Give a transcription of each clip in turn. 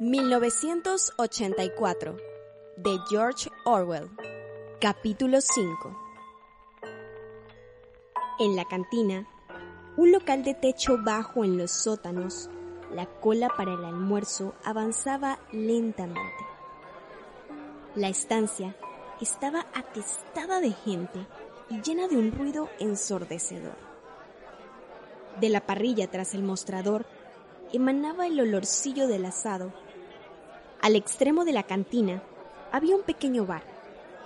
1984 de George Orwell. Capítulo 5. En la cantina, un local de techo bajo en los sótanos, la cola para el almuerzo avanzaba lentamente. La estancia estaba atestada de gente y llena de un ruido ensordecedor. De la parrilla tras el mostrador emanaba el olorcillo del asado al extremo de la cantina había un pequeño bar,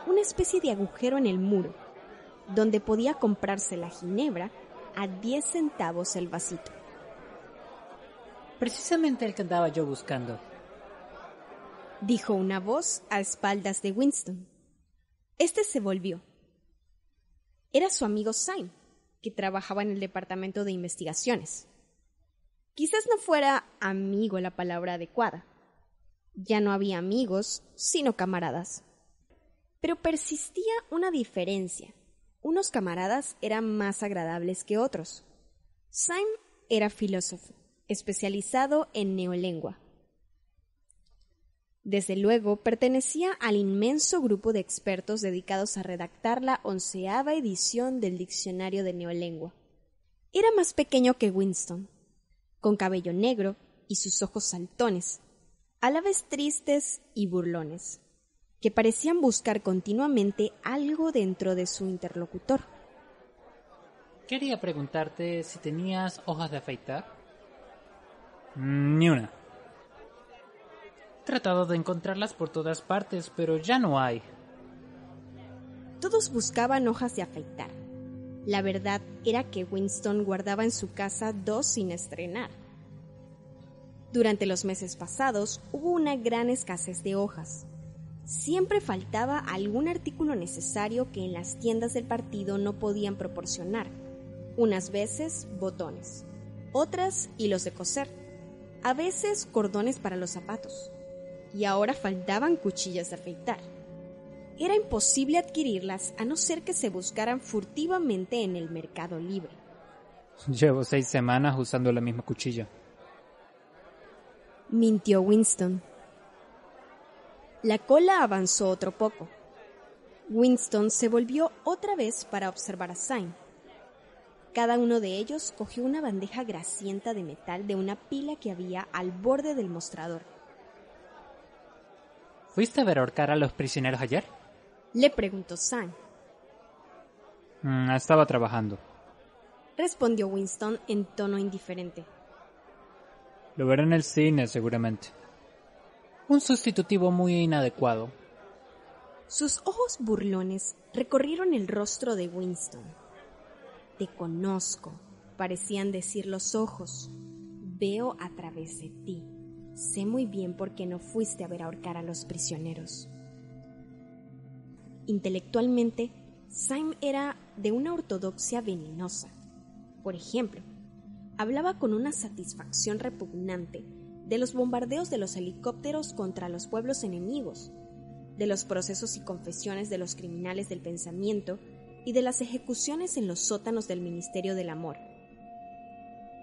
una especie de agujero en el muro, donde podía comprarse la ginebra a 10 centavos el vasito. Precisamente el que andaba yo buscando. Dijo una voz a espaldas de Winston. Este se volvió. Era su amigo Syme, que trabajaba en el departamento de investigaciones. Quizás no fuera amigo la palabra adecuada, ya no había amigos, sino camaradas. Pero persistía una diferencia. Unos camaradas eran más agradables que otros. Syme era filósofo, especializado en neolengua. Desde luego, pertenecía al inmenso grupo de expertos dedicados a redactar la onceava edición del diccionario de neolengua. Era más pequeño que Winston, con cabello negro y sus ojos saltones, a la vez tristes y burlones, que parecían buscar continuamente algo dentro de su interlocutor. Quería preguntarte si tenías hojas de afeitar. Mm, ni una. He tratado de encontrarlas por todas partes, pero ya no hay. Todos buscaban hojas de afeitar. La verdad era que Winston guardaba en su casa dos sin estrenar durante los meses pasados hubo una gran escasez de hojas. Siempre faltaba algún artículo necesario que en las tiendas del partido no podían proporcionar. Unas veces botones, otras hilos de coser, a veces cordones para los zapatos. Y ahora faltaban cuchillas de afeitar. Era imposible adquirirlas a no ser que se buscaran furtivamente en el mercado libre. Llevo seis semanas usando la misma cuchilla mintió Winston. La cola avanzó otro poco. Winston se volvió otra vez para observar a Syme. Cada uno de ellos cogió una bandeja grasienta de metal de una pila que había al borde del mostrador. ¿Fuiste a ver ahorcar a los prisioneros ayer? Le preguntó Syme. Mm, estaba trabajando. Respondió Winston en tono indiferente. Lo veré en el cine, seguramente. Un sustitutivo muy inadecuado. Sus ojos burlones recorrieron el rostro de Winston. Te conozco, parecían decir los ojos. Veo a través de ti. Sé muy bien por qué no fuiste a ver ahorcar a los prisioneros. Intelectualmente, Syme era de una ortodoxia venenosa. Por ejemplo, hablaba con una satisfacción repugnante de los bombardeos de los helicópteros contra los pueblos enemigos, de los procesos y confesiones de los criminales del pensamiento y de las ejecuciones en los sótanos del Ministerio del Amor.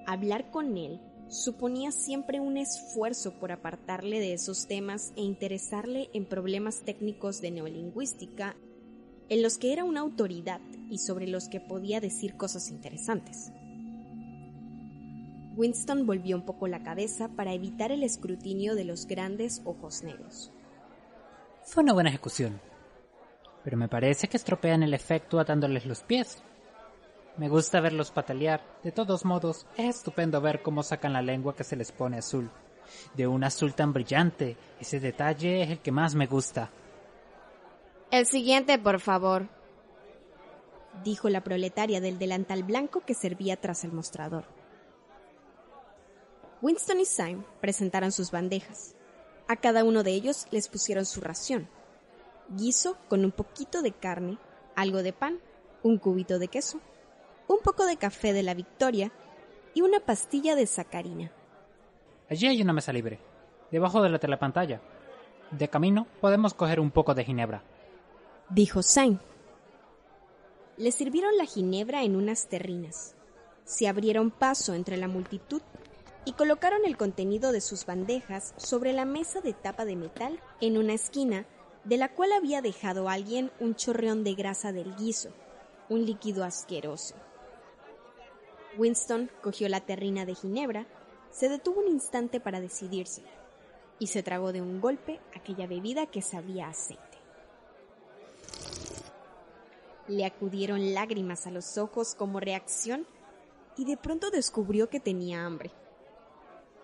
Hablar con él suponía siempre un esfuerzo por apartarle de esos temas e interesarle en problemas técnicos de neolingüística en los que era una autoridad y sobre los que podía decir cosas interesantes. Winston volvió un poco la cabeza para evitar el escrutinio de los grandes ojos negros. Fue una buena ejecución, pero me parece que estropean el efecto atándoles los pies. Me gusta verlos patalear. De todos modos, es estupendo ver cómo sacan la lengua que se les pone azul. De un azul tan brillante, ese detalle es el que más me gusta. El siguiente, por favor, dijo la proletaria del delantal blanco que servía tras el mostrador. Winston y Syme presentaron sus bandejas. A cada uno de ellos les pusieron su ración. Guiso con un poquito de carne, algo de pan, un cubito de queso, un poco de café de la Victoria y una pastilla de sacarina. Allí hay una mesa libre, debajo de la telepantalla. De camino podemos coger un poco de ginebra. Dijo Syme. Le sirvieron la ginebra en unas terrinas. Se abrieron paso entre la multitud y colocaron el contenido de sus bandejas sobre la mesa de tapa de metal en una esquina de la cual había dejado alguien un chorreón de grasa del guiso, un líquido asqueroso. Winston cogió la terrina de Ginebra, se detuvo un instante para decidirse y se tragó de un golpe aquella bebida que sabía aceite. Le acudieron lágrimas a los ojos como reacción y de pronto descubrió que tenía hambre.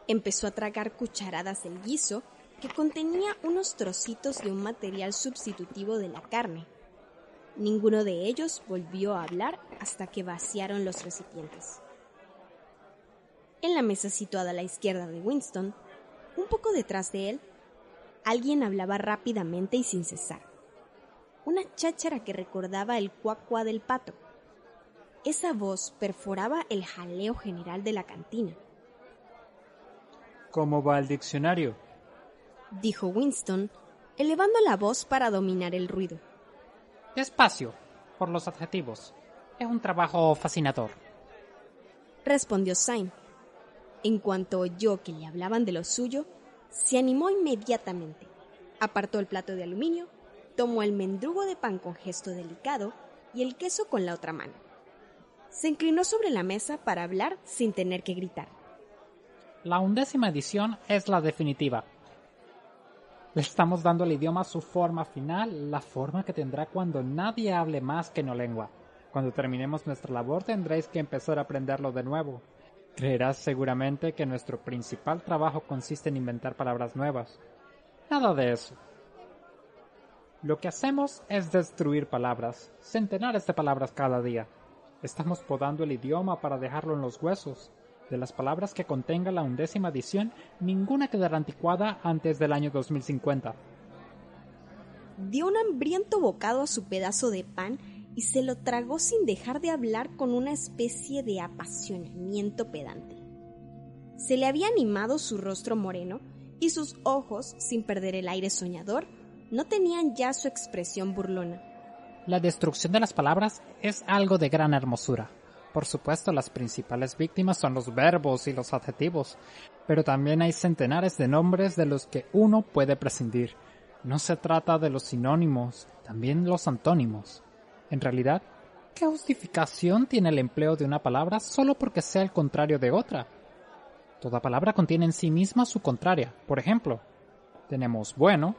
Empezó a tragar cucharadas del guiso que contenía unos trocitos de un material sustitutivo de la carne. Ninguno de ellos volvió a hablar hasta que vaciaron los recipientes. En la mesa situada a la izquierda de Winston, un poco detrás de él, alguien hablaba rápidamente y sin cesar. Una cháchara que recordaba el cuacua del pato. Esa voz perforaba el jaleo general de la cantina. ¿Cómo va el diccionario? dijo Winston, elevando la voz para dominar el ruido. Despacio, por los adjetivos. Es un trabajo fascinador. Respondió Syme. En cuanto oyó que le hablaban de lo suyo, se animó inmediatamente. Apartó el plato de aluminio, tomó el mendrugo de pan con gesto delicado y el queso con la otra mano. Se inclinó sobre la mesa para hablar sin tener que gritar. La undécima edición es la definitiva. Le estamos dando al idioma su forma final, la forma que tendrá cuando nadie hable más que no lengua. Cuando terminemos nuestra labor tendréis que empezar a aprenderlo de nuevo. Creerás seguramente que nuestro principal trabajo consiste en inventar palabras nuevas. Nada de eso. Lo que hacemos es destruir palabras, centenares de palabras cada día. Estamos podando el idioma para dejarlo en los huesos. De las palabras que contenga la undécima edición, ninguna quedará anticuada antes del año 2050. Dio un hambriento bocado a su pedazo de pan y se lo tragó sin dejar de hablar con una especie de apasionamiento pedante. Se le había animado su rostro moreno y sus ojos, sin perder el aire soñador, no tenían ya su expresión burlona. La destrucción de las palabras es algo de gran hermosura. Por supuesto, las principales víctimas son los verbos y los adjetivos, pero también hay centenares de nombres de los que uno puede prescindir. No se trata de los sinónimos, también los antónimos. En realidad, ¿qué justificación tiene el empleo de una palabra solo porque sea el contrario de otra? Toda palabra contiene en sí misma su contraria. Por ejemplo, tenemos bueno.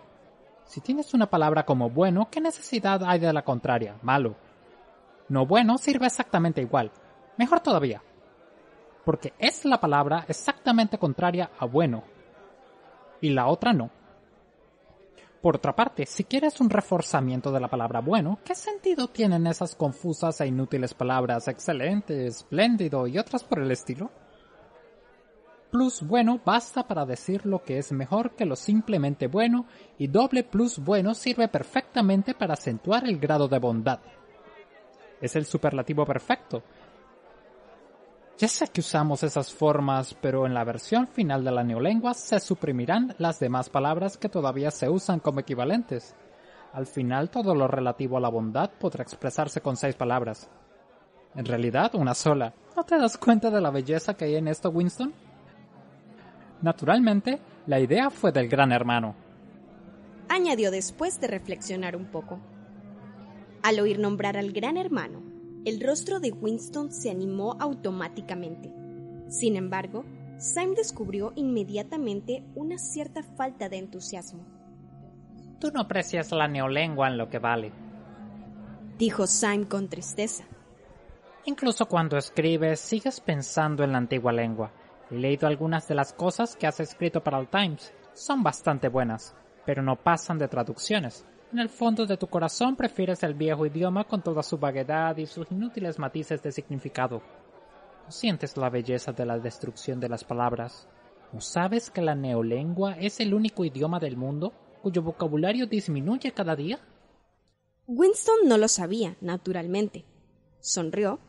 Si tienes una palabra como bueno, ¿qué necesidad hay de la contraria? Malo. No bueno sirve exactamente igual. Mejor todavía. Porque es la palabra exactamente contraria a bueno. Y la otra no. Por otra parte, si quieres un reforzamiento de la palabra bueno, ¿qué sentido tienen esas confusas e inútiles palabras excelente, espléndido y otras por el estilo? Plus bueno basta para decir lo que es mejor que lo simplemente bueno y doble plus bueno sirve perfectamente para acentuar el grado de bondad. Es el superlativo perfecto, ya sé que usamos esas formas, pero en la versión final de la neolengua se suprimirán las demás palabras que todavía se usan como equivalentes. Al final todo lo relativo a la bondad podrá expresarse con seis palabras. En realidad, una sola. ¿No te das cuenta de la belleza que hay en esto, Winston? Naturalmente, la idea fue del gran hermano. Añadió después de reflexionar un poco. Al oír nombrar al gran hermano, el rostro de Winston se animó automáticamente. Sin embargo, Syme descubrió inmediatamente una cierta falta de entusiasmo. Tú no aprecias la neolengua en lo que vale, dijo Syme con tristeza. Incluso cuando escribes, sigues pensando en la antigua lengua. He leído algunas de las cosas que has escrito para el Times. Son bastante buenas, pero no pasan de traducciones. En el fondo de tu corazón prefieres el viejo idioma con toda su vaguedad y sus inútiles matices de significado. ¿No sientes la belleza de la destrucción de las palabras? ¿No sabes que la neolengua es el único idioma del mundo cuyo vocabulario disminuye cada día? Winston no lo sabía, naturalmente. Sonrió,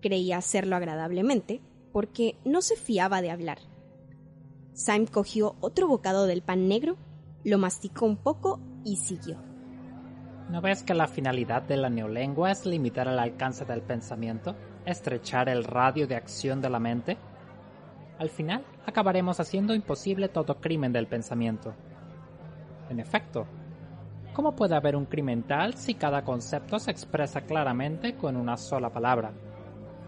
creía hacerlo agradablemente, porque no se fiaba de hablar. Syme cogió otro bocado del pan negro, lo masticó un poco y siguió. ¿No ves que la finalidad de la neolengua es limitar el alcance del pensamiento, estrechar el radio de acción de la mente? al final acabaremos haciendo imposible todo crimen del pensamiento. En efecto, ¿cómo puede haber un crimen tal si cada concepto se expresa claramente con una sola palabra?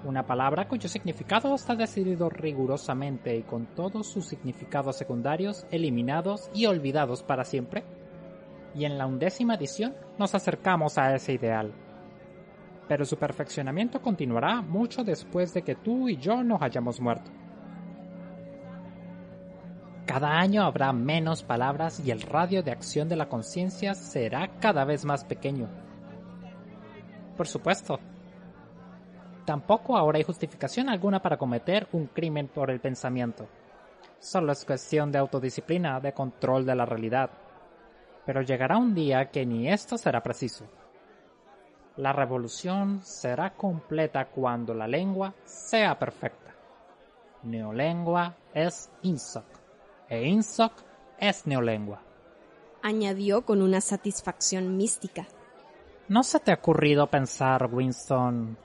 Una palabra cuyo significado está decidido rigurosamente y con todos sus significados secundarios eliminados y olvidados para siempre. Y en la undécima edición nos acercamos a ese ideal. Pero su perfeccionamiento continuará mucho después de que tú y yo nos hayamos muerto. Cada año habrá menos palabras y el radio de acción de la conciencia será cada vez más pequeño. Por supuesto, Tampoco ahora hay justificación alguna para cometer un crimen por el pensamiento. Solo es cuestión de autodisciplina, de control de la realidad. Pero llegará un día que ni esto será preciso. La revolución será completa cuando la lengua sea perfecta. Neolengua es INSOC e INSOC es neolengua. Añadió con una satisfacción mística. ¿No se te ha ocurrido pensar, Winston,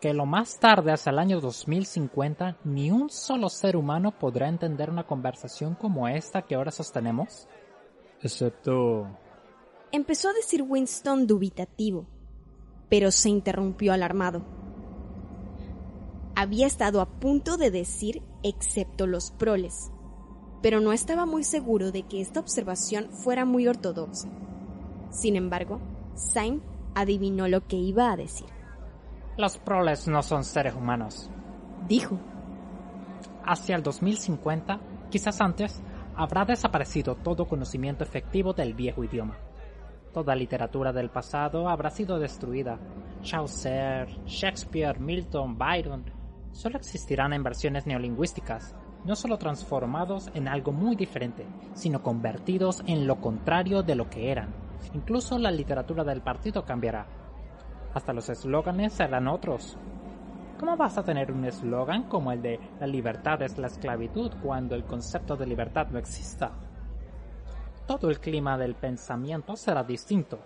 que lo más tarde hacia el año 2050 ni un solo ser humano podrá entender una conversación como esta que ahora sostenemos? Excepto... Empezó a decir Winston dubitativo, pero se interrumpió alarmado. Había estado a punto de decir excepto los proles, pero no estaba muy seguro de que esta observación fuera muy ortodoxa. Sin embargo, Syme adivinó lo que iba a decir. Los proles no son seres humanos. Dijo. Hacia el 2050, quizás antes, habrá desaparecido todo conocimiento efectivo del viejo idioma. Toda literatura del pasado habrá sido destruida. Chaucer, Shakespeare, Milton, Byron, solo existirán en versiones neolingüísticas, no solo transformados en algo muy diferente, sino convertidos en lo contrario de lo que eran. Incluso la literatura del partido cambiará hasta los eslóganes serán otros. ¿Cómo vas a tener un eslogan como el de la libertad es la esclavitud cuando el concepto de libertad no exista? Todo el clima del pensamiento será distinto.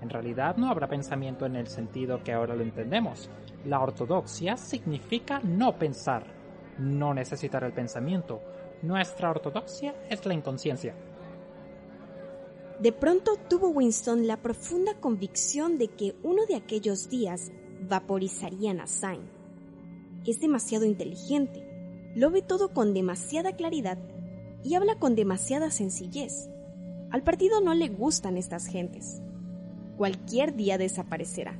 En realidad no habrá pensamiento en el sentido que ahora lo entendemos. La ortodoxia significa no pensar, no necesitar el pensamiento. Nuestra ortodoxia es la inconsciencia. De pronto tuvo Winston la profunda convicción de que uno de aquellos días vaporizarían a Syme. Es demasiado inteligente, lo ve todo con demasiada claridad y habla con demasiada sencillez. Al partido no le gustan estas gentes. Cualquier día desaparecerá.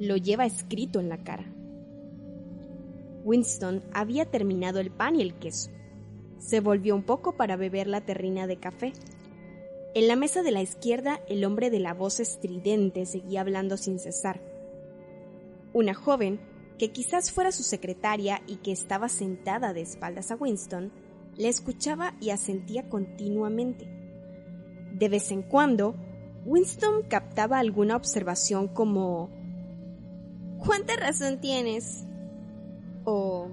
Lo lleva escrito en la cara. Winston había terminado el pan y el queso. Se volvió un poco para beber la terrina de café en la mesa de la izquierda, el hombre de la voz estridente seguía hablando sin cesar. Una joven, que quizás fuera su secretaria y que estaba sentada de espaldas a Winston, le escuchaba y asentía continuamente. De vez en cuando, Winston captaba alguna observación como ¿Cuánta razón tienes? o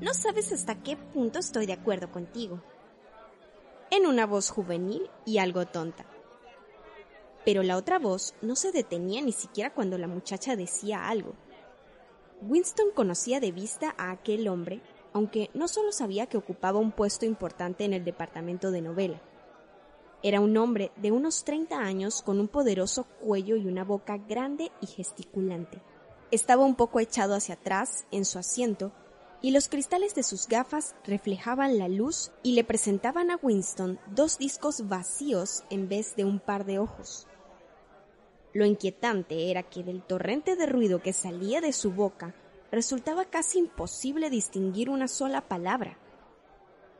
No sabes hasta qué punto estoy de acuerdo contigo en una voz juvenil y algo tonta. Pero la otra voz no se detenía ni siquiera cuando la muchacha decía algo. Winston conocía de vista a aquel hombre, aunque no solo sabía que ocupaba un puesto importante en el departamento de novela. Era un hombre de unos 30 años con un poderoso cuello y una boca grande y gesticulante. Estaba un poco echado hacia atrás en su asiento y los cristales de sus gafas reflejaban la luz y le presentaban a Winston dos discos vacíos en vez de un par de ojos. Lo inquietante era que del torrente de ruido que salía de su boca resultaba casi imposible distinguir una sola palabra.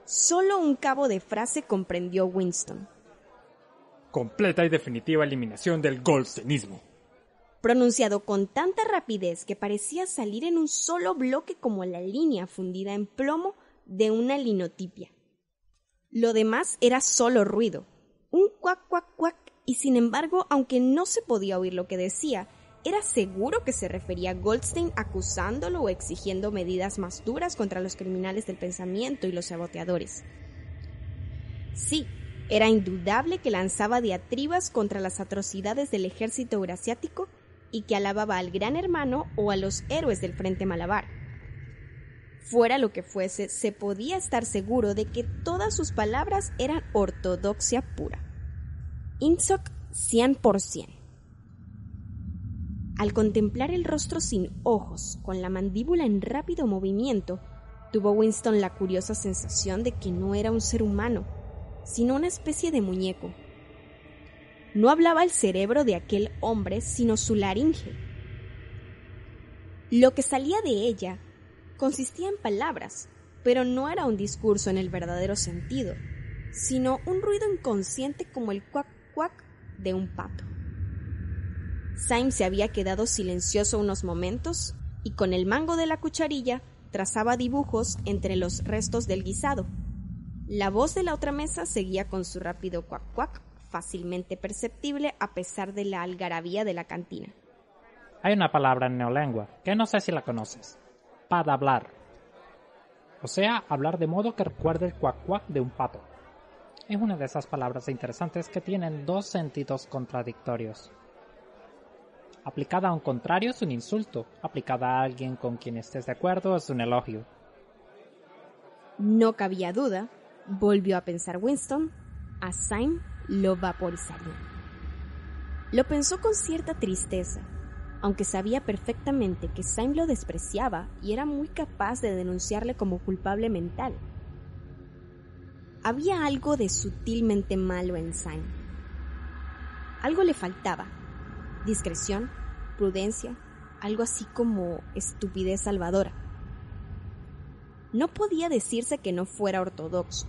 Solo un cabo de frase comprendió Winston. Completa y definitiva eliminación del golstenismo pronunciado con tanta rapidez que parecía salir en un solo bloque como la línea fundida en plomo de una linotipia. Lo demás era solo ruido, un cuac cuac cuac, y sin embargo, aunque no se podía oír lo que decía, era seguro que se refería a Goldstein acusándolo o exigiendo medidas más duras contra los criminales del pensamiento y los saboteadores. Sí, era indudable que lanzaba diatribas contra las atrocidades del ejército eurasiático y que alababa al gran hermano o a los héroes del Frente Malabar. Fuera lo que fuese, se podía estar seguro de que todas sus palabras eran ortodoxia pura. Insoc 100%. Al contemplar el rostro sin ojos, con la mandíbula en rápido movimiento, tuvo Winston la curiosa sensación de que no era un ser humano, sino una especie de muñeco. No hablaba el cerebro de aquel hombre, sino su laringe. Lo que salía de ella consistía en palabras, pero no era un discurso en el verdadero sentido, sino un ruido inconsciente como el cuac cuac de un pato. Syme se había quedado silencioso unos momentos y con el mango de la cucharilla trazaba dibujos entre los restos del guisado. La voz de la otra mesa seguía con su rápido cuac cuac, fácilmente perceptible a pesar de la algarabía de la cantina. Hay una palabra en neolengua que no sé si la conoces. Para hablar. O sea, hablar de modo que recuerde el cuac cuac de un pato. Es una de esas palabras interesantes que tienen dos sentidos contradictorios. Aplicada a un contrario es un insulto, aplicada a alguien con quien estés de acuerdo es un elogio. No cabía duda, volvió a pensar Winston, a lo vaporizaría. Lo pensó con cierta tristeza, aunque sabía perfectamente que Syme lo despreciaba y era muy capaz de denunciarle como culpable mental. Había algo de sutilmente malo en Syme. Algo le faltaba, discreción, prudencia, algo así como estupidez salvadora. No podía decirse que no fuera ortodoxo.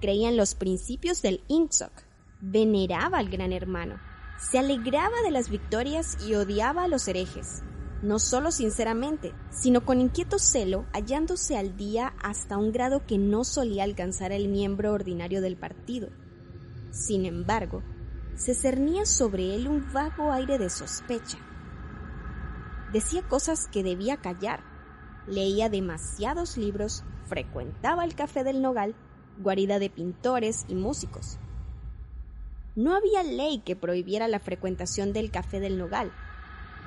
Creía en los principios del Inksok, veneraba al gran hermano, se alegraba de las victorias y odiaba a los herejes, no solo sinceramente, sino con inquieto celo, hallándose al día hasta un grado que no solía alcanzar el miembro ordinario del partido. Sin embargo, se cernía sobre él un vago aire de sospecha. Decía cosas que debía callar, leía demasiados libros, frecuentaba el café del Nogal, guarida de pintores y músicos. No había ley que prohibiera la frecuentación del café del Nogal.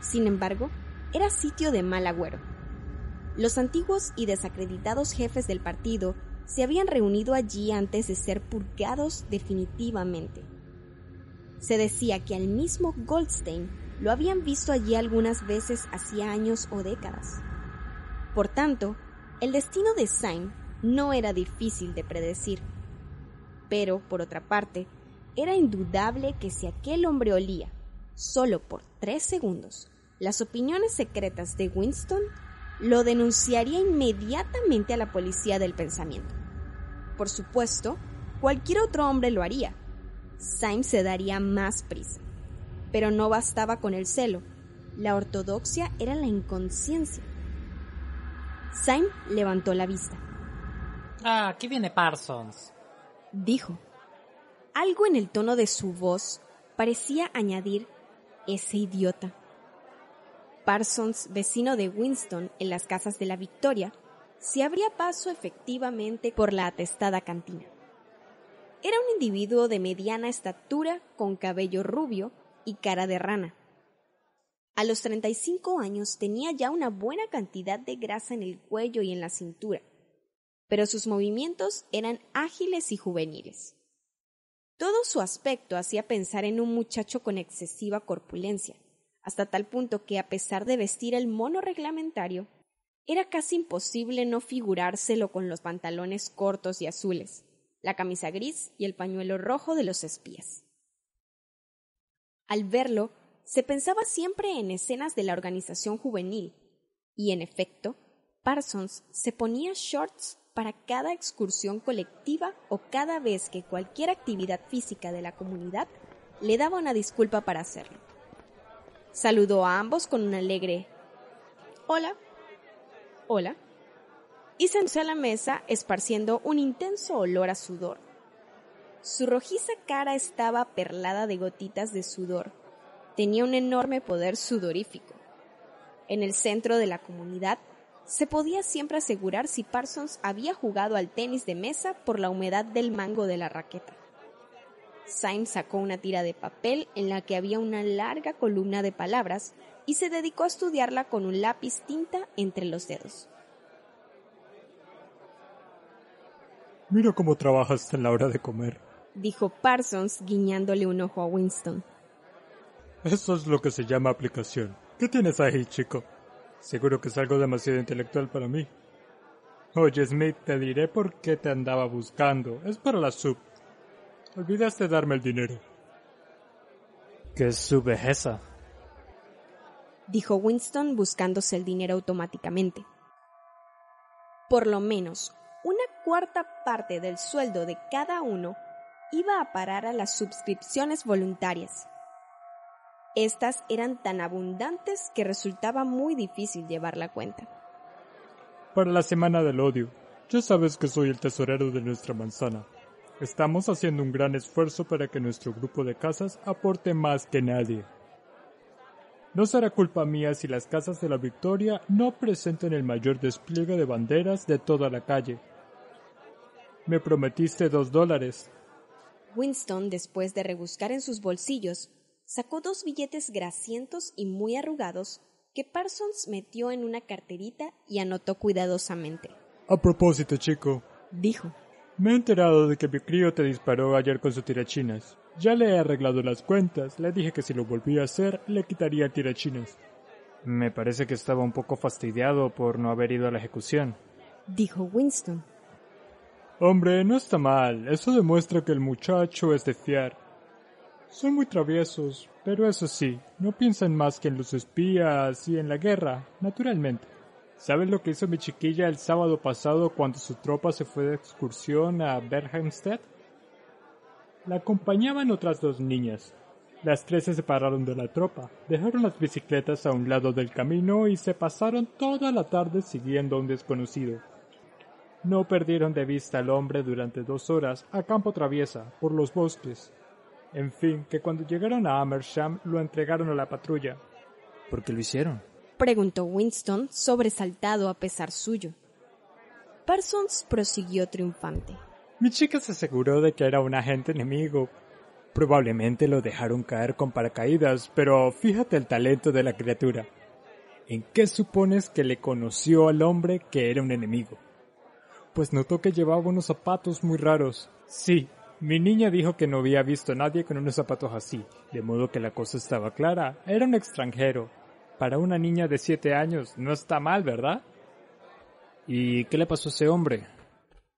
Sin embargo, era sitio de mal agüero. Los antiguos y desacreditados jefes del partido se habían reunido allí antes de ser purgados definitivamente. Se decía que al mismo Goldstein lo habían visto allí algunas veces hacía años o décadas. Por tanto, el destino de Syme no era difícil de predecir. Pero, por otra parte, era indudable que si aquel hombre olía, solo por tres segundos, las opiniones secretas de Winston, lo denunciaría inmediatamente a la policía del pensamiento. Por supuesto, cualquier otro hombre lo haría, Syme se daría más prisa. Pero no bastaba con el celo. La ortodoxia era la inconsciencia. Syme levantó la vista. Ah, aquí viene Parsons. Dijo. Algo en el tono de su voz parecía añadir ese idiota. Parsons, vecino de Winston en las casas de la Victoria, se abría paso efectivamente por la atestada cantina. Era un individuo de mediana estatura, con cabello rubio y cara de rana. A los 35 años tenía ya una buena cantidad de grasa en el cuello y en la cintura, pero sus movimientos eran ágiles y juveniles. Todo su aspecto hacía pensar en un muchacho con excesiva corpulencia, hasta tal punto que, a pesar de vestir el mono reglamentario, era casi imposible no figurárselo con los pantalones cortos y azules, la camisa gris y el pañuelo rojo de los espías. Al verlo, se pensaba siempre en escenas de la organización juvenil, y en efecto, Parsons se ponía shorts para cada excursión colectiva o cada vez que cualquier actividad física de la comunidad le daba una disculpa para hacerlo. Saludó a ambos con un alegre Hola. Hola y sentóse a la mesa esparciendo un intenso olor a sudor. Su rojiza cara estaba perlada de gotitas de sudor. Tenía un enorme poder sudorífico. En el centro de la comunidad se podía siempre asegurar si Parsons había jugado al tenis de mesa por la humedad del mango de la raqueta. Syme sacó una tira de papel en la que había una larga columna de palabras y se dedicó a estudiarla con un lápiz tinta entre los dedos. Mira cómo trabajas en la hora de comer, dijo Parsons guiñándole un ojo a Winston. Eso es lo que se llama aplicación. ¿Qué tienes ahí, chico? Seguro que es algo demasiado intelectual para mí. Oye, Smith, te diré por qué te andaba buscando. Es para la sub. Olvidaste darme el dinero. ¿Qué sub es esa? Dijo Winston buscándose el dinero automáticamente. Por lo menos una cuarta parte del sueldo de cada uno iba a parar a las suscripciones voluntarias. Estas eran tan abundantes que resultaba muy difícil llevar la cuenta para la Semana del Odio. Ya sabes que soy el tesorero de nuestra manzana. Estamos haciendo un gran esfuerzo para que nuestro grupo de casas aporte más que nadie. No será culpa mía si las casas de la Victoria no presenten el mayor despliegue de banderas de toda la calle. Me prometiste dos dólares. Winston, después de rebuscar en sus bolsillos, sacó dos billetes grasientos y muy arrugados que Parsons metió en una carterita y anotó cuidadosamente. A propósito, chico, dijo. Me he enterado de que mi crío te disparó ayer con su tirachinas. Ya le he arreglado las cuentas. Le dije que si lo volvía a hacer, le quitaría tirachinas. Me parece que estaba un poco fastidiado por no haber ido a la ejecución, dijo Winston. Hombre, no está mal. Eso demuestra que el muchacho es de fiar. Son muy traviesos, pero eso sí, no piensan más que en los espías y en la guerra, naturalmente. ¿Sabes lo que hizo mi chiquilla el sábado pasado cuando su tropa se fue de excursión a Berheimstedt? La acompañaban otras dos niñas. Las tres se separaron de la tropa, dejaron las bicicletas a un lado del camino y se pasaron toda la tarde siguiendo a un desconocido. No perdieron de vista al hombre durante dos horas a campo traviesa por los bosques, en fin, que cuando llegaron a Amersham lo entregaron a la patrulla. ¿Por qué lo hicieron? Preguntó Winston, sobresaltado a pesar suyo. Parsons prosiguió triunfante. Mi chica se aseguró de que era un agente enemigo. Probablemente lo dejaron caer con paracaídas, pero fíjate el talento de la criatura. ¿En qué supones que le conoció al hombre que era un enemigo? Pues notó que llevaba unos zapatos muy raros. Sí, mi niña dijo que no había visto a nadie con unos zapatos así, de modo que la cosa estaba clara. Era un extranjero. Para una niña de siete años no está mal, ¿verdad? ¿Y qué le pasó a ese hombre?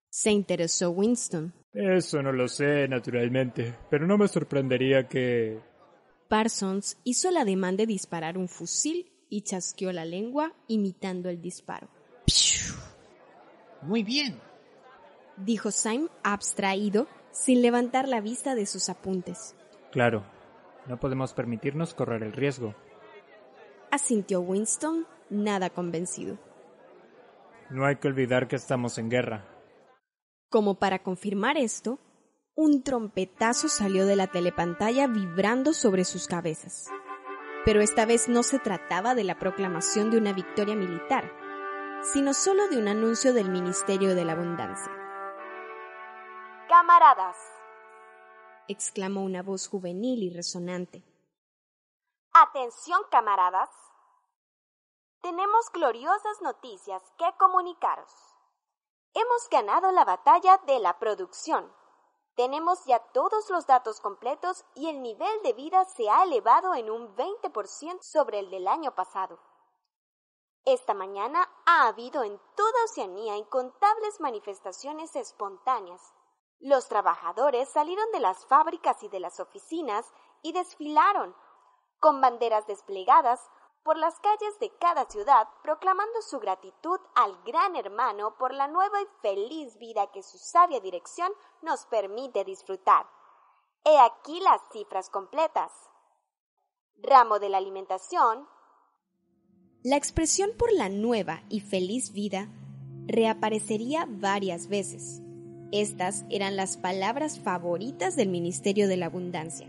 Se interesó Winston. Eso no lo sé, naturalmente, pero no me sorprendería que... Parsons hizo el ademán de disparar un fusil y chasqueó la lengua imitando el disparo. Muy bien, dijo Syme abstraído sin levantar la vista de sus apuntes. Claro, no podemos permitirnos correr el riesgo. Asintió Winston, nada convencido. No hay que olvidar que estamos en guerra. Como para confirmar esto, un trompetazo salió de la telepantalla vibrando sobre sus cabezas. Pero esta vez no se trataba de la proclamación de una victoria militar, sino solo de un anuncio del Ministerio de la Abundancia. Camaradas, exclamó una voz juvenil y resonante. Atención, camaradas. Tenemos gloriosas noticias que comunicaros. Hemos ganado la batalla de la producción. Tenemos ya todos los datos completos y el nivel de vida se ha elevado en un 20% sobre el del año pasado. Esta mañana ha habido en toda Oceanía incontables manifestaciones espontáneas los trabajadores salieron de las fábricas y de las oficinas y desfilaron, con banderas desplegadas, por las calles de cada ciudad, proclamando su gratitud al gran hermano por la nueva y feliz vida que su sabia dirección nos permite disfrutar. He aquí las cifras completas. Ramo de la alimentación. La expresión por la nueva y feliz vida reaparecería varias veces estas eran las palabras favoritas del Ministerio de la Abundancia.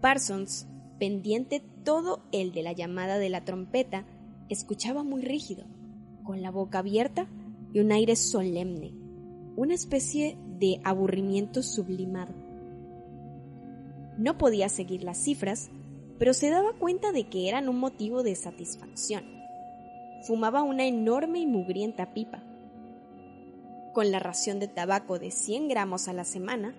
Parsons, pendiente todo el de la llamada de la trompeta, escuchaba muy rígido, con la boca abierta y un aire solemne, una especie de aburrimiento sublimado. No podía seguir las cifras, pero se daba cuenta de que eran un motivo de satisfacción. Fumaba una enorme y mugrienta pipa, Con la ración de tabaco de 100 gramos a la semana,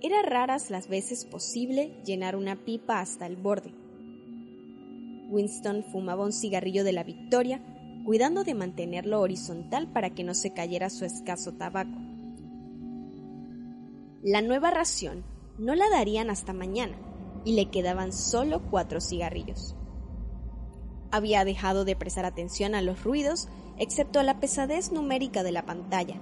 era raras las veces posible llenar una pipa hasta el borde. Winston fumaba un cigarrillo de la Victoria, cuidando de mantenerlo horizontal para que no se cayera su escaso tabaco. La nueva ración no la darían hasta mañana y le quedaban solo cuatro cigarrillos. Había dejado de prestar atención a los ruidos, excepto a la pesadez numérica de la pantalla.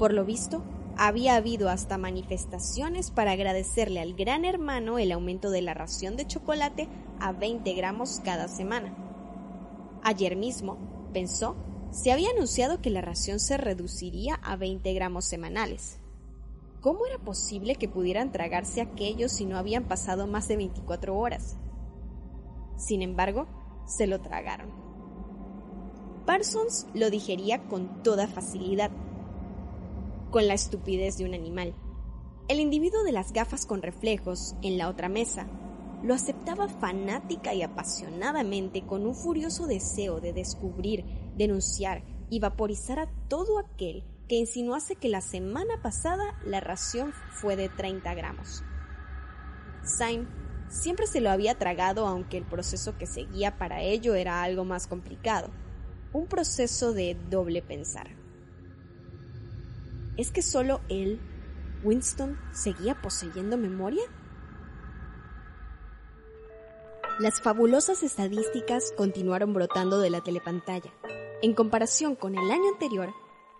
Por lo visto, había habido hasta manifestaciones para agradecerle al gran hermano el aumento de la ración de chocolate a 20 gramos cada semana. Ayer mismo, pensó, se había anunciado que la ración se reduciría a 20 gramos semanales. ¿Cómo era posible que pudieran tragarse aquello si no habían pasado más de 24 horas? Sin embargo, se lo tragaron. Parsons lo digería con toda facilidad, con la estupidez de un animal. El individuo de las gafas con reflejos, en la otra mesa, lo aceptaba fanática y apasionadamente con un furioso deseo de descubrir, denunciar y vaporizar a todo aquel que insinuase que la semana pasada la ración fue de 30 gramos. Syme siempre se lo había tragado aunque el proceso que seguía para ello era algo más complicado, un proceso de doble pensar. ¿Es que solo él, Winston, seguía poseyendo memoria? Las fabulosas estadísticas continuaron brotando de la telepantalla. En comparación con el año anterior,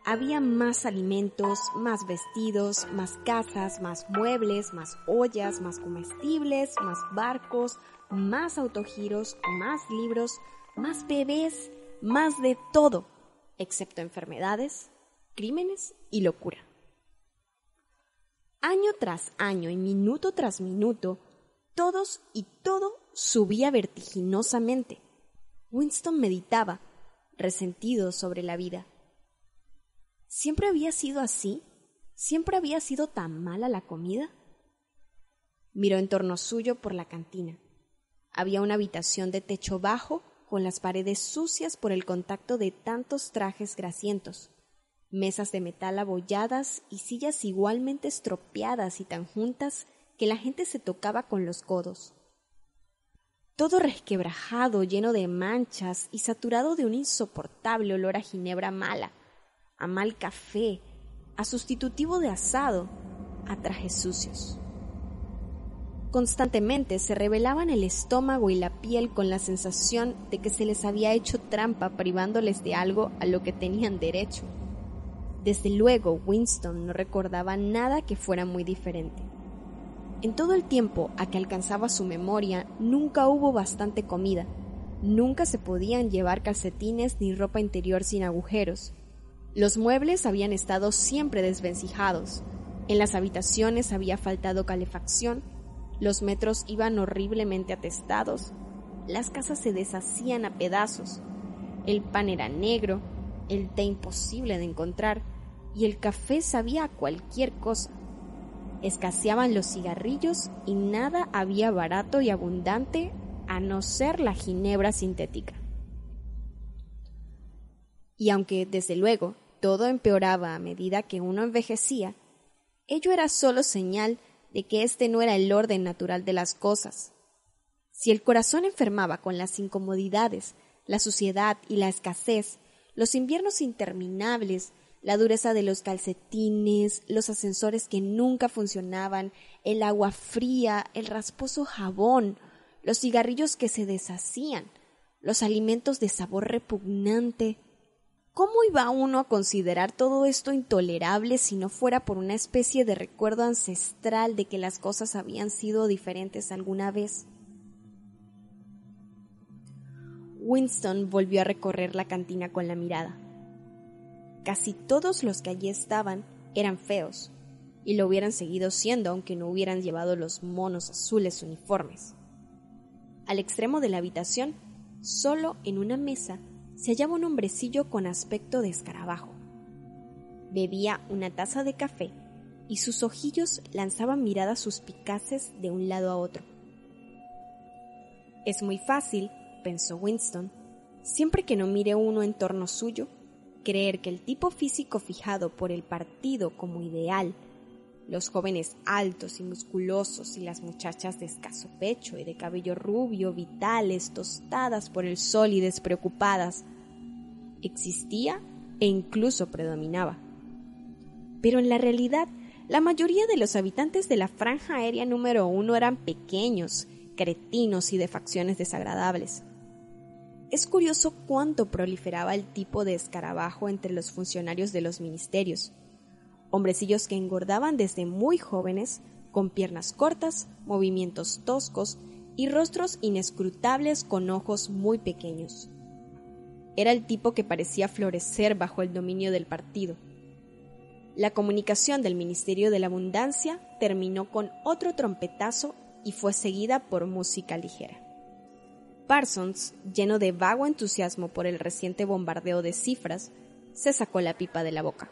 había más alimentos, más vestidos, más casas, más muebles, más ollas, más comestibles, más barcos, más autogiros, más libros, más bebés, más de todo, excepto enfermedades, crímenes y locura. Año tras año y minuto tras minuto, todos y todo subía vertiginosamente. Winston meditaba, resentido sobre la vida. ¿Siempre había sido así? ¿Siempre había sido tan mala la comida? Miró en torno suyo por la cantina. Había una habitación de techo bajo con las paredes sucias por el contacto de tantos trajes grasientos, mesas de metal abolladas y sillas igualmente estropeadas y tan juntas que la gente se tocaba con los codos. Todo resquebrajado, lleno de manchas y saturado de un insoportable olor a ginebra mala, a mal café, a sustitutivo de asado, a trajes sucios. Constantemente se revelaban el estómago y la piel con la sensación de que se les había hecho trampa privándoles de algo a lo que tenían derecho. Desde luego, Winston no recordaba nada que fuera muy diferente. En todo el tiempo a que alcanzaba su memoria, nunca hubo bastante comida, nunca se podían llevar calcetines ni ropa interior sin agujeros, los muebles habían estado siempre desvencijados, en las habitaciones había faltado calefacción, los metros iban horriblemente atestados, las casas se deshacían a pedazos, el pan era negro, el té imposible de encontrar y el café sabía a cualquier cosa. Escaseaban los cigarrillos y nada había barato y abundante a no ser la ginebra sintética. Y aunque, desde luego, todo empeoraba a medida que uno envejecía, ello era solo señal de que este no era el orden natural de las cosas. Si el corazón enfermaba con las incomodidades, la suciedad y la escasez, los inviernos interminables, la dureza de los calcetines, los ascensores que nunca funcionaban, el agua fría, el rasposo jabón, los cigarrillos que se deshacían, los alimentos de sabor repugnante, ¿Cómo iba uno a considerar todo esto intolerable si no fuera por una especie de recuerdo ancestral de que las cosas habían sido diferentes alguna vez? Winston volvió a recorrer la cantina con la mirada. Casi todos los que allí estaban eran feos, y lo hubieran seguido siendo aunque no hubieran llevado los monos azules uniformes. Al extremo de la habitación, solo en una mesa, se hallaba un hombrecillo con aspecto de escarabajo. Bebía una taza de café y sus ojillos lanzaban miradas suspicaces de un lado a otro. Es muy fácil, pensó Winston, siempre que no mire uno en torno suyo, creer que el tipo físico fijado por el partido como ideal, los jóvenes altos y musculosos y las muchachas de escaso pecho y de cabello rubio, vitales, tostadas por el sol y despreocupadas, existía e incluso predominaba. Pero en la realidad, la mayoría de los habitantes de la franja aérea número uno eran pequeños, cretinos y de facciones desagradables. Es curioso cuánto proliferaba el tipo de escarabajo entre los funcionarios de los ministerios. Hombrecillos que engordaban desde muy jóvenes, con piernas cortas, movimientos toscos y rostros inescrutables con ojos muy pequeños. Era el tipo que parecía florecer bajo el dominio del partido. La comunicación del Ministerio de la Abundancia terminó con otro trompetazo y fue seguida por música ligera. Parsons, lleno de vago entusiasmo por el reciente bombardeo de cifras, se sacó la pipa de la boca.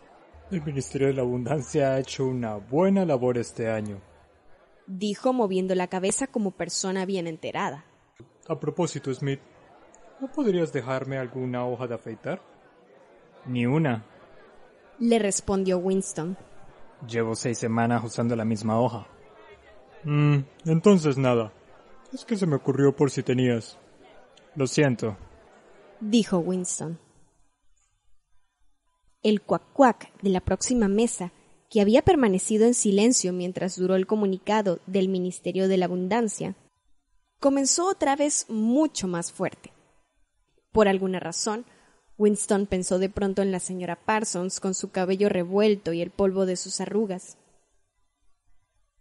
El Ministerio de la Abundancia ha hecho una buena labor este año, dijo moviendo la cabeza como persona bien enterada. A propósito, Smith, ¿no podrías dejarme alguna hoja de afeitar? Ni una, le respondió Winston. Llevo seis semanas usando la misma hoja. Mm, entonces nada. Es que se me ocurrió por si tenías. Lo siento, dijo Winston. El cuac de la próxima mesa, que había permanecido en silencio mientras duró el comunicado del Ministerio de la Abundancia, comenzó otra vez mucho más fuerte. Por alguna razón, Winston pensó de pronto en la señora Parsons con su cabello revuelto y el polvo de sus arrugas.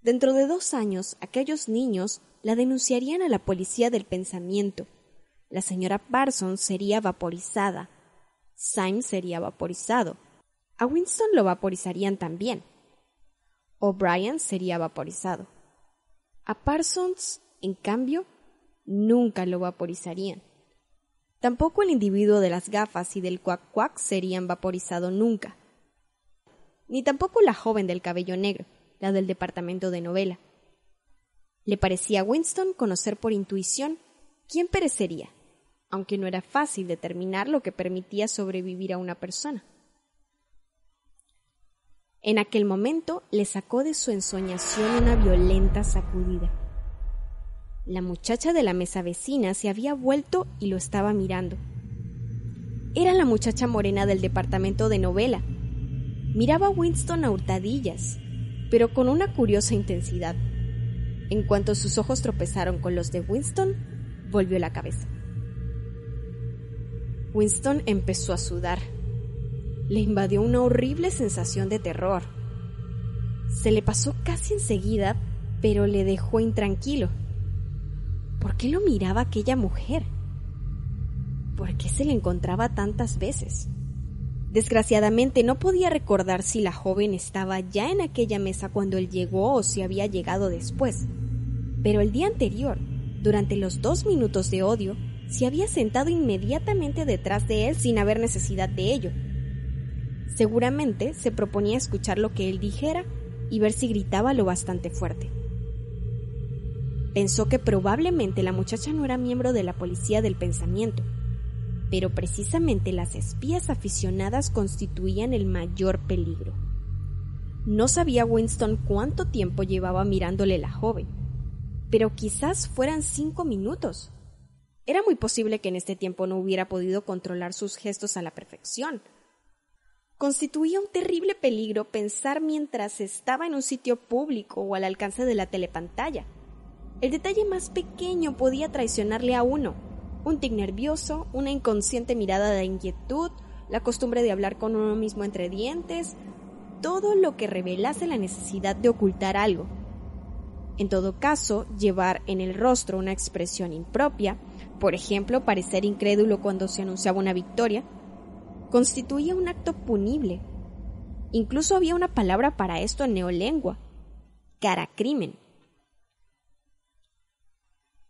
Dentro de dos años, aquellos niños la denunciarían a la policía del pensamiento la señora Parsons sería vaporizada. Syme sería vaporizado. A Winston lo vaporizarían también. O'Brien sería vaporizado. A Parsons, en cambio, nunca lo vaporizarían. Tampoco el individuo de las gafas y del cuac cuac serían vaporizado nunca. Ni tampoco la joven del cabello negro, la del departamento de novela. Le parecía a Winston conocer por intuición quién perecería aunque no era fácil determinar lo que permitía sobrevivir a una persona. En aquel momento le sacó de su ensoñación una violenta sacudida. La muchacha de la mesa vecina se había vuelto y lo estaba mirando. Era la muchacha morena del departamento de novela. Miraba a Winston a hurtadillas, pero con una curiosa intensidad. En cuanto sus ojos tropezaron con los de Winston, volvió la cabeza. Winston empezó a sudar. Le invadió una horrible sensación de terror. Se le pasó casi enseguida, pero le dejó intranquilo. ¿Por qué lo miraba aquella mujer? ¿Por qué se le encontraba tantas veces? Desgraciadamente no podía recordar si la joven estaba ya en aquella mesa cuando él llegó o si había llegado después. Pero el día anterior, durante los dos minutos de odio, se había sentado inmediatamente detrás de él sin haber necesidad de ello. Seguramente se proponía escuchar lo que él dijera y ver si gritaba lo bastante fuerte. Pensó que probablemente la muchacha no era miembro de la policía del pensamiento, pero precisamente las espías aficionadas constituían el mayor peligro. No sabía Winston cuánto tiempo llevaba mirándole la joven, pero quizás fueran cinco minutos era muy posible que en este tiempo no hubiera podido controlar sus gestos a la perfección. Constituía un terrible peligro pensar mientras estaba en un sitio público o al alcance de la telepantalla. El detalle más pequeño podía traicionarle a uno. Un tic nervioso, una inconsciente mirada de inquietud, la costumbre de hablar con uno mismo entre dientes, todo lo que revelase la necesidad de ocultar algo. En todo caso, llevar en el rostro una expresión impropia, por ejemplo, parecer incrédulo cuando se anunciaba una victoria, constituía un acto punible. Incluso había una palabra para esto en neolengua, caracrimen.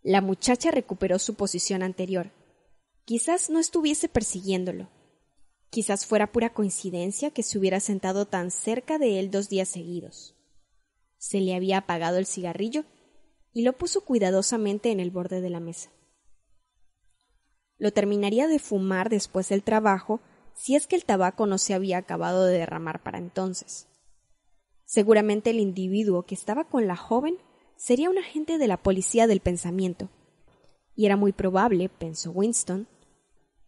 La muchacha recuperó su posición anterior. Quizás no estuviese persiguiéndolo. Quizás fuera pura coincidencia que se hubiera sentado tan cerca de él dos días seguidos. Se le había apagado el cigarrillo y lo puso cuidadosamente en el borde de la mesa. Lo terminaría de fumar después del trabajo si es que el tabaco no se había acabado de derramar para entonces. Seguramente el individuo que estaba con la joven sería un agente de la policía del pensamiento, y era muy probable, pensó Winston,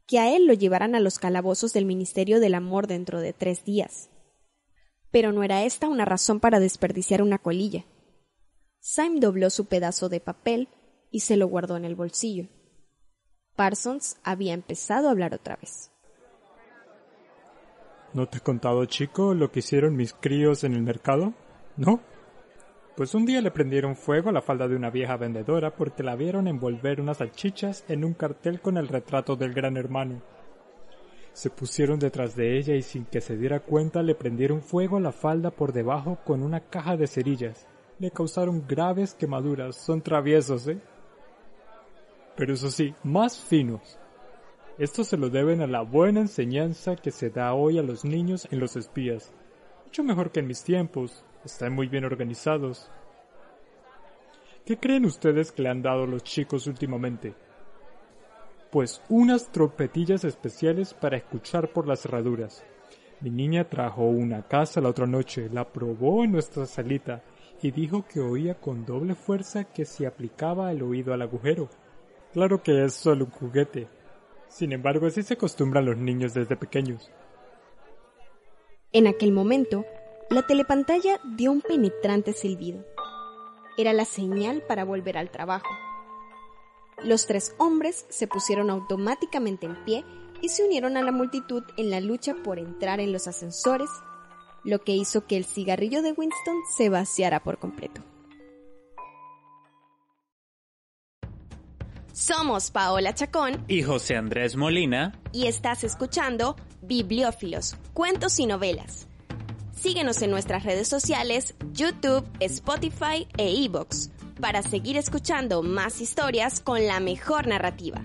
que a él lo llevaran a los calabozos del Ministerio del Amor dentro de tres días. Pero no era esta una razón para desperdiciar una colilla. Syme dobló su pedazo de papel y se lo guardó en el bolsillo. Parsons había empezado a hablar otra vez. ¿No te he contado, chico, lo que hicieron mis críos en el mercado? ¿No? Pues un día le prendieron fuego a la falda de una vieja vendedora porque la vieron envolver unas salchichas en un cartel con el retrato del gran hermano. Se pusieron detrás de ella y sin que se diera cuenta le prendieron fuego a la falda por debajo con una caja de cerillas. Le causaron graves quemaduras. Son traviesos, ¿eh? Pero eso sí, más finos. Esto se lo deben a la buena enseñanza que se da hoy a los niños en los espías. Mucho mejor que en mis tiempos. Están muy bien organizados. ¿Qué creen ustedes que le han dado los chicos últimamente? Pues unas trompetillas especiales para escuchar por las cerraduras. Mi niña trajo una casa la otra noche, la probó en nuestra salita y dijo que oía con doble fuerza que se aplicaba el oído al agujero. Claro que es solo un juguete. Sin embargo, así se acostumbran los niños desde pequeños. En aquel momento, la telepantalla dio un penetrante silbido. Era la señal para volver al trabajo. Los tres hombres se pusieron automáticamente en pie y se unieron a la multitud en la lucha por entrar en los ascensores, lo que hizo que el cigarrillo de Winston se vaciara por completo. Somos Paola Chacón y José Andrés Molina y estás escuchando Bibliófilos, Cuentos y Novelas Síguenos en nuestras redes sociales, YouTube, Spotify e iBox para seguir escuchando más historias con la mejor narrativa.